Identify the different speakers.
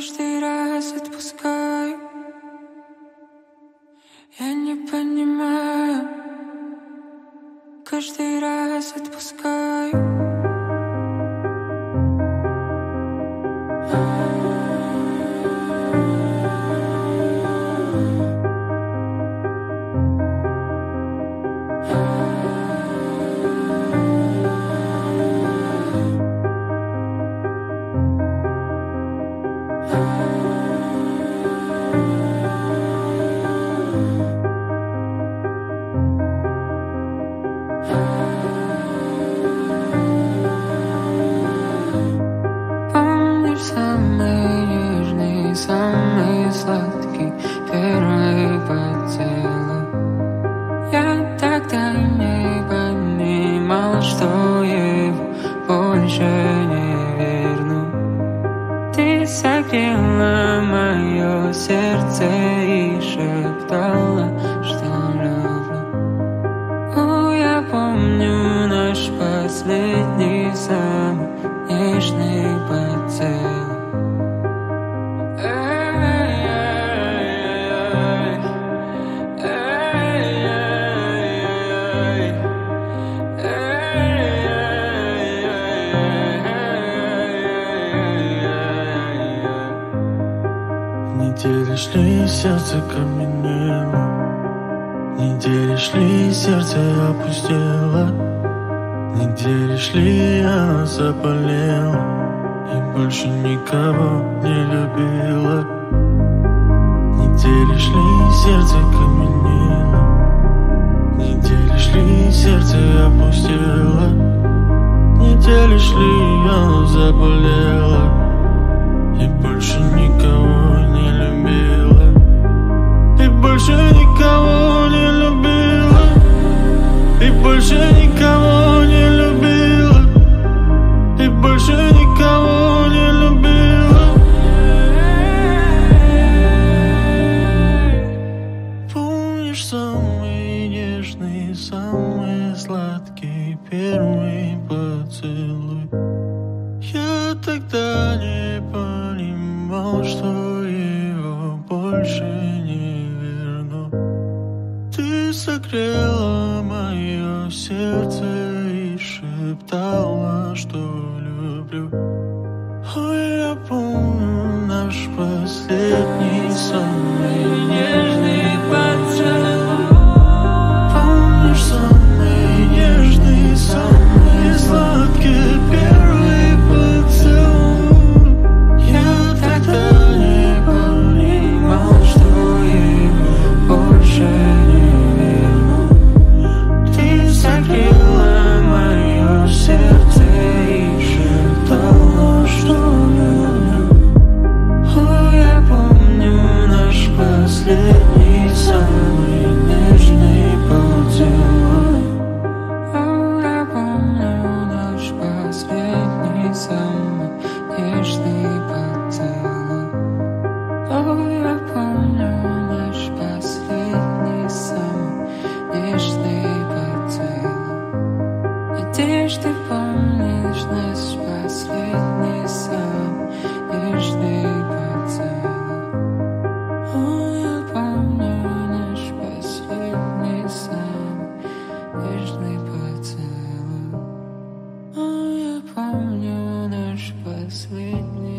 Speaker 1: каждый раз отпускаю. Я не понимаю. Каждый раз отпускаю. самый сладкий первый поцелуй. Я тогда не понимал, что его больше не верну. Ты согрела мое сердце и шептала, что люблю. О, я помню наш последний сон. Недели шли, сердце каменело Недели шли, сердце опустело. Недели шли, я заболел. И больше никого не любила. Недели шли, сердце каменело Недели шли, сердце опустело. Недели шли, я заболела. первый поцелуй. Я тогда не понимал, что его больше не верну. Ты согрела мое сердце и шептала, что люблю. Ой, я помню наш последний самый with me.